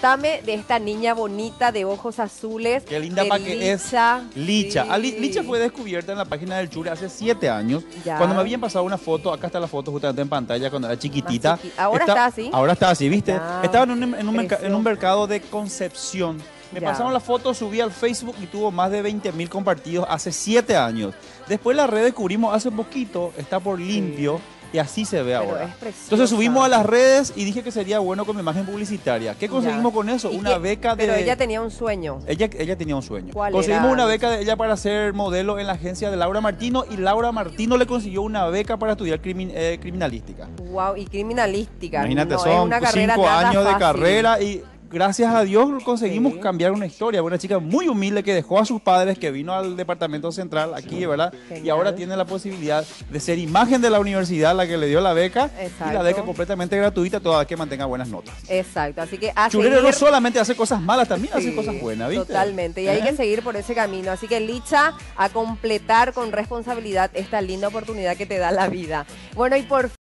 Contame de esta niña bonita de ojos azules. Qué linda pa' que es. Licha. Licha. Ah, Li-. Licha fue descubierta en la página del Chure hace siete años. Ya. Cuando me habían pasado una foto, acá está la foto justamente en pantalla cuando era chiquitita. Más chiqui- ahora está así. Ahora está así, ¿viste? Ya. Estaba en un, en un merca- Creció. en un mercado de Concepción. Me Ya. pasaron la foto, subí al Facebook y tuvo más de 20 mil compartidos hace siete años. Después la red descubrimos hace poquito, está por limpio y así se ve Pero ahora. es preciosa. Entonces subimos a las redes y dije que sería bueno con mi imagen publicitaria. ¿Qué conseguimos Ya. con eso? ¿Y Una beca de... Pero ella tenía un sueño. Ella, ella tenía un sueño. ¿Cuál Conseguimos era? una beca de ella para ser modelo en la agencia de Laura Martino y Laura Martino le consiguió una beca para estudiar crimin- eh, criminalística. Wow, y criminalística. Imagínate, no es son una cinco nada años de carrera y gracias a Dios conseguimos Sí. cambiar una historia. Una chica muy humilde que dejó a sus padres, que vino al departamento central aquí, ¿verdad? Y ahora tiene la posibilidad de ser imagen de la universidad, la que le dio la beca. Y la Exacto. beca completamente gratuita, toda vez que mantenga buenas notas. Exacto, así que a Churrero no seguir- solamente hace cosas malas, también hace cosas buenas, ¿viste? Totalmente, y hay ¿Eh? que seguir por ese camino. Así que Licha, a completar con responsabilidad esta linda oportunidad que te da la vida. Bueno, y por